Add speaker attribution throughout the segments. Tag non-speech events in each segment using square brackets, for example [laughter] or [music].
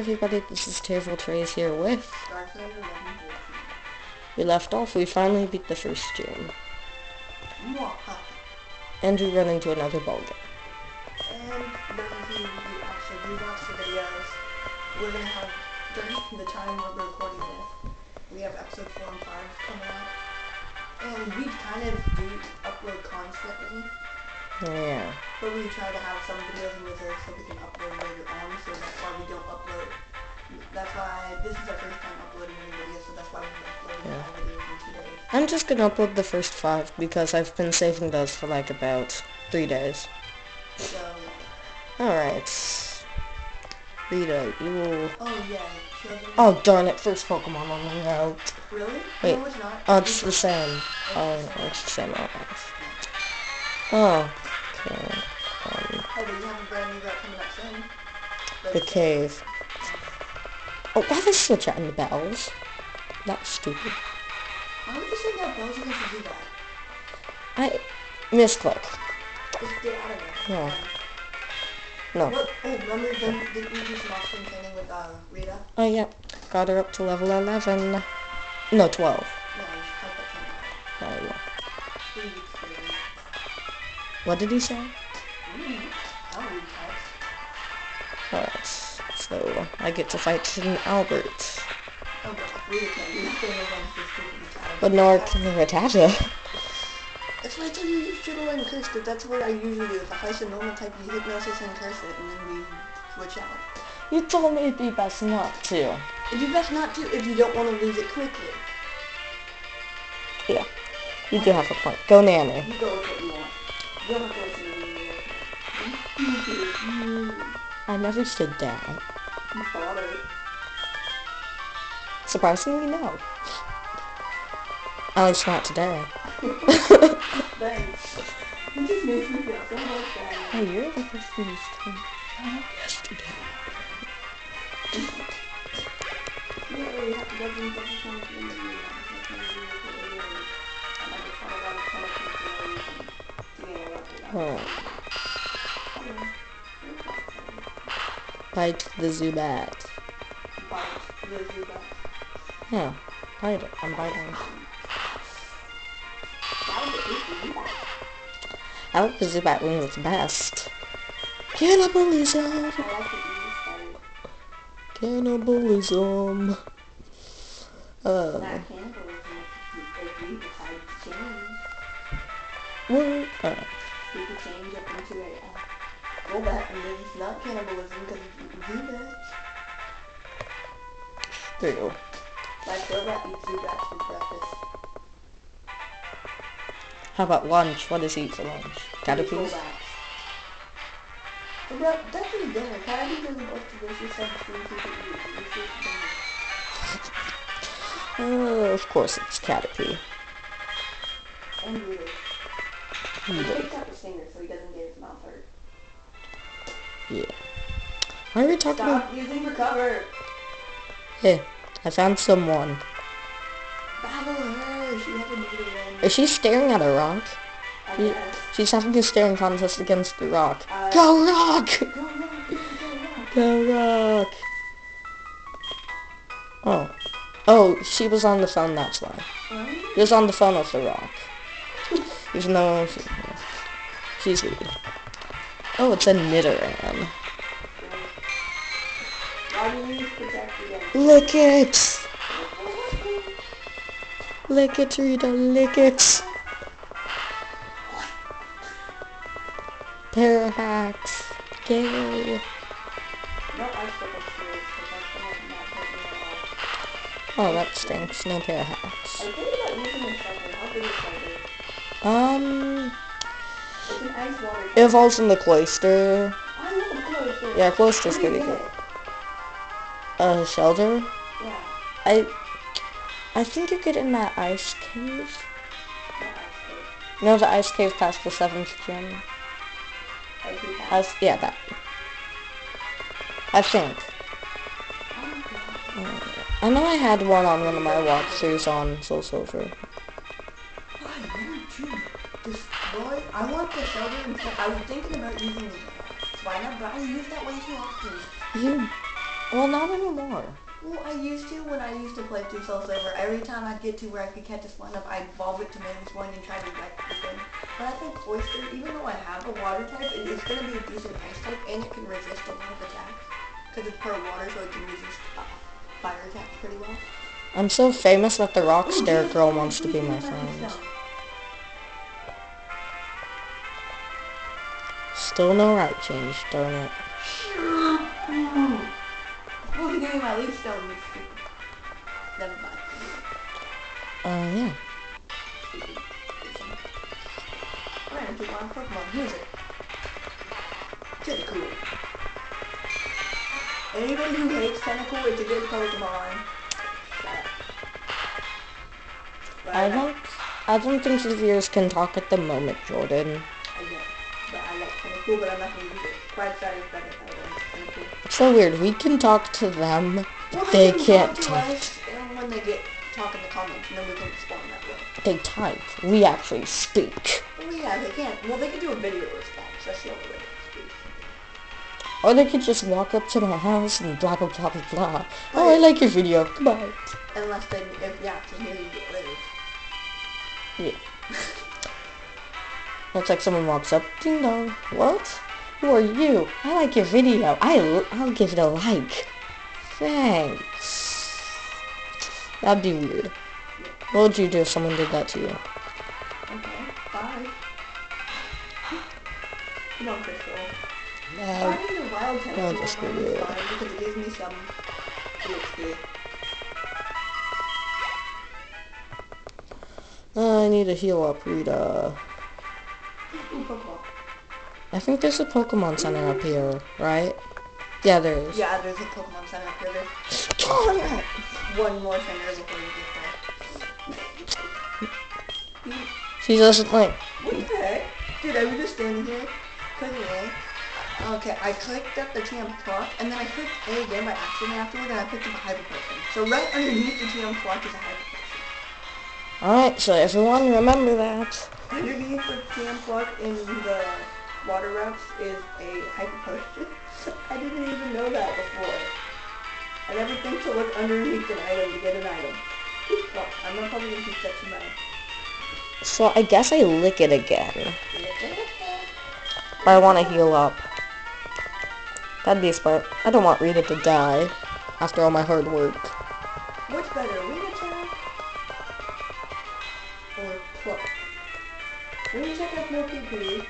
Speaker 1: everybody, this is Table Trays here with... We left off, we finally beat the first gym. And we run into another ball game.
Speaker 2: And those of you who actually do watch the videos, we're gonna have, during the time we're recording this, we have episode 4 and 5 coming out. And we kind of do upload constantly,
Speaker 1: Yeah.
Speaker 2: but we try to have some videos in reserve so we can upload later on, so that's why we don't upload. That's why this is our first time uploading any videos, so that's why we're uploading
Speaker 1: Yeah.
Speaker 2: five videos in two days.
Speaker 1: I'm just gonna upload the first five because I've been saving those for like about three days.
Speaker 2: So,
Speaker 1: Alright. Rita, you will...
Speaker 2: oh yeah.
Speaker 1: Oh darn it, first Pokemon on the route.
Speaker 2: Really?
Speaker 1: Wait.
Speaker 2: No, it's not.
Speaker 1: Oh, it's the same. Oh, it's the same. Oh, okay. Um,
Speaker 2: Oh, but you have a brand new route coming up soon.
Speaker 1: The cave. Oh, why they switch out in the bells? That's stupid.
Speaker 2: Why would you say that bells are going to do that?
Speaker 1: I misclick.
Speaker 2: Just get out of there.
Speaker 1: Yeah. No.
Speaker 2: What? Oh, remember then did we do some off-screen training with uh, Rita?
Speaker 1: Oh yeah, got her up to level 11. No, 12. What did he say?
Speaker 2: I'll read text.
Speaker 1: Alright, so I get to fight an Albert.
Speaker 2: Oh, but nor can't do nothing against this stupid child.
Speaker 1: But no, I can Rattata.
Speaker 2: That's why I tell you you should learn curse, because that's what I usually do. If I face a normal type, you hypnosis and curse it, and then we switch out.
Speaker 1: You told me it'd be best not to.
Speaker 2: It'd be best not to if you don't want to lose it quickly.
Speaker 1: Yeah, you do have a point. Go Nanny.
Speaker 2: Hmm?
Speaker 1: I never said that.
Speaker 2: you father.
Speaker 1: Surprisingly, no. At least not today. [laughs]
Speaker 2: Thanks. It just makes me feel so much better.
Speaker 1: Oh, you're the person who's told me yesterday.
Speaker 2: Have to go through to get a lot of.
Speaker 1: Oh, bite the Zubat.
Speaker 2: Bite the Zubat.
Speaker 1: Yeah, bite it. I'm biting.
Speaker 2: That was a tasty Zubat.
Speaker 1: I like the Zubat when it's best. Cannibalism!
Speaker 2: I like the Eevee better.
Speaker 1: Cannibalism. Uh,
Speaker 2: Not cannibalism if you decide to change.
Speaker 1: what? Uh,
Speaker 2: You could change up into a uh, Golbat and then it's not cannibalism because you can do that.
Speaker 1: true.
Speaker 2: Like Golbat eats Zubats for breakfast.
Speaker 1: How about lunch? What does he eat for lunch? Caterpillars?
Speaker 2: Golbats. Bro, that's his dinner. Caterpillars are the most delicious substance you can eat. Delicious dinner.
Speaker 1: Uh, of course it's Caterpie.
Speaker 2: And Rudolph. He
Speaker 1: Yeah.
Speaker 2: takes out the stinger so he doesn't get his mouth hurt.
Speaker 1: yeah. Why are we talking about...
Speaker 2: Stop using recover.
Speaker 1: Hey, I found someone.
Speaker 2: Battle her. She has a in.
Speaker 1: Is she staring at a rock?
Speaker 2: I
Speaker 1: She-
Speaker 2: guess.
Speaker 1: She's having a staring contest against the rock.
Speaker 2: Uh,
Speaker 1: Go rock!
Speaker 2: Go, go, go,
Speaker 1: rock! Oh. Oh, she was on the phone, that's why.
Speaker 2: Um,
Speaker 1: She was on the phone with the rock. Even though she, she's weird. Oh, it's a Nidoran.
Speaker 2: Why do you use protect against?
Speaker 1: Lick it! Lick it, Rita, lick it! Parahax, go!
Speaker 2: No ice pickle spirits because that's the one not hurting at all.
Speaker 1: Oh, that stinks. No Parahax.
Speaker 2: I think about using a Shellder. How big is Shellder?
Speaker 1: Um, it evolves in the Cloyster.
Speaker 2: I Cloyster.
Speaker 1: Yeah,
Speaker 2: Cloyster's
Speaker 1: pretty good. Uh,
Speaker 2: Shellder? Yeah.
Speaker 1: I, I think you get in that ice cave.
Speaker 2: Not ice cave.
Speaker 1: No, the ice cave past the seventh gym.
Speaker 2: Ice,
Speaker 1: yeah, that. I think.
Speaker 2: Oh,
Speaker 1: I know I had one on one of my walkthroughs on Soul Silver.
Speaker 2: I want the Shellder instead. I was thinking about using Swine but I use that way too often.
Speaker 1: You Well, not anymore.
Speaker 2: Well, I used to when I used to play two soul silver. Every time I'd get to where I could catch a Slime, I'd evolve it to Mamoswine and try to wreck the thing. But I think Oyster, even though I have a water type, it- it's going to be a decent ice type, and it can resist a lot of attacks. Because it's per water, so it can resist uh, fire attacks pretty well.
Speaker 1: I'm so famous that the rock
Speaker 2: Ooh,
Speaker 1: stare girl wants to be my friend. Still no route change, darn it.
Speaker 2: Well.
Speaker 1: Uh, yeah.
Speaker 2: Anybody who hates Tentacool, it's a good Pokemon.
Speaker 1: I don't, I don't think the viewers can talk at the moment, Jordan.
Speaker 2: But I like Tentacool, but I'm not going to use it. Quite sad is better than Tentacool.
Speaker 1: It's so weird. We can talk to them.
Speaker 2: Well,
Speaker 1: They
Speaker 2: can
Speaker 1: can't
Speaker 2: talk to us, and when they get talk in the comments, and then we can respond that way.
Speaker 1: They type. We actually speak.
Speaker 2: Well, yeah, they can't. Well, they can do a video response. That's the only way to speak.
Speaker 1: Or they could just walk up to my house and blah blah blah blah blah. Oh, I like your video. Goodbye.
Speaker 2: Unless they, if yeah, can hear you get live.
Speaker 1: Yeah. [laughs] Looks like someone walks up. Ding dong. What? Who are you? I like your video. I, I'll give it a like. Thanks. That'd be weird. What would you do if someone did that to you?
Speaker 2: Okay, bye. [gasps] On, Crystal.
Speaker 1: Uh,
Speaker 2: Finding the wild Tentacool
Speaker 1: just
Speaker 2: is fine because it gives me some EXP.
Speaker 1: I need to heal up, Rita. I think there's a Pokemon Center up here, right? Yeah, there is.
Speaker 2: Yeah, there's a Pokemon Center up here. There's one more center before you get there.
Speaker 1: She doesn't like.
Speaker 2: What the heck? Dude, I was just standing here, clicking A. Okay, I clicked up the TM clock, and then I clicked A again by accident afterward, and I picked up a Hyper Potion. So right underneath the TM clock is a Hyper.
Speaker 1: Alright, so everyone remember that.
Speaker 2: Underneath the TM clock in the water routes is a Hyper Potion. [laughs] I didn't even know that before. I never think to look underneath an item to get an item. Well, I'm gonna probably gonna that to my...
Speaker 1: So I guess I lick it again. Or I want to heal up. That'd be smart. I don't want Rita to die after all my hard work.
Speaker 2: Or pluck? Wing attack has no PP.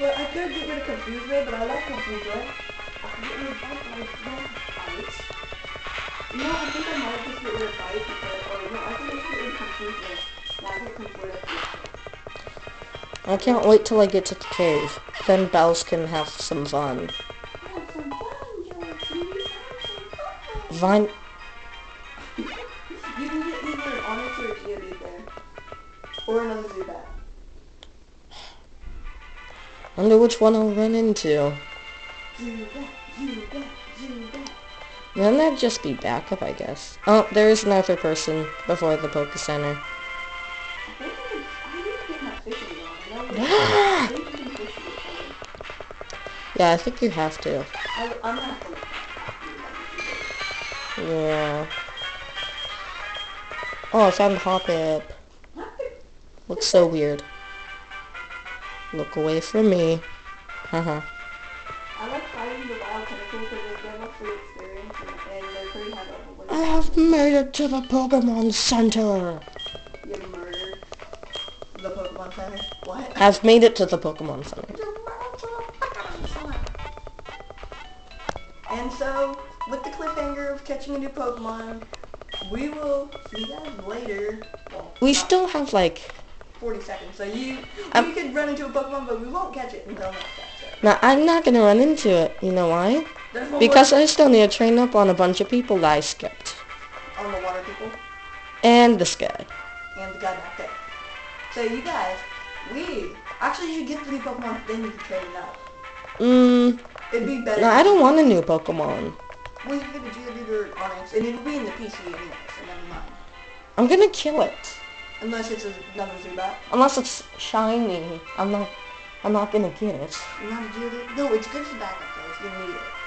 Speaker 2: Well, I could get rid of Confuse but I like Confuse. I could get rid of Bite, but I don't Bite. No, I think I might just get rid of Bite because, or oh, no, I think I should get rid of Confuse I get Confuse
Speaker 1: I can't wait till I get to the cave. Then Bells can have some fun.
Speaker 2: Fun, Have some fun.
Speaker 1: Vine...
Speaker 2: Or another Zubat.
Speaker 1: Wonder which one I'll run into.
Speaker 2: Zubat, Zubat, Zubat.
Speaker 1: Then that'd just be backup, I guess. Oh, there is another person before the Poke Center.
Speaker 2: That-. [gasps]
Speaker 1: Yeah, I think you have to.
Speaker 2: I, gonna.
Speaker 1: Yeah. Oh, I found Hoppip. Looks so weird. Look away from me. Haha.
Speaker 2: I like fighting the wild Tentacools because they give us free experience and, they're pretty high level.
Speaker 1: I have made it to the Pokemon Center.
Speaker 2: you murdered the Pokemon Center. What?
Speaker 1: I've made it to the Pokemon Center.
Speaker 2: You murdered the Pokemon Center. And so, with the cliffhanger of catching a new Pokemon, we will see you guys later. Well,
Speaker 1: We still have like...
Speaker 2: 40 seconds. So you,
Speaker 1: Um,
Speaker 2: we could run into a Pokemon, but we won't catch it until next episode.
Speaker 1: No, I'm not gonna run into it. You know why? Because I still need to train up on a bunch of people that I skipped.
Speaker 2: on the water people
Speaker 1: And this guy.
Speaker 2: and the guy back there. So you guys, we actually you should get the new Pokemon, then you can train it up.
Speaker 1: Mmm...
Speaker 2: It'd be better.
Speaker 1: No, I don't want a new Pokemon.
Speaker 2: Well, you can get a Geodude or Onix, and it'll be in the PC anyway, so never mind.
Speaker 1: I'm gonna kill it.
Speaker 2: Unless it's another Zubat.
Speaker 1: Unless it's shiny. I'm not... I'm not gonna get it.
Speaker 2: Not a Geodude. No, it's good for backup though, if you need it.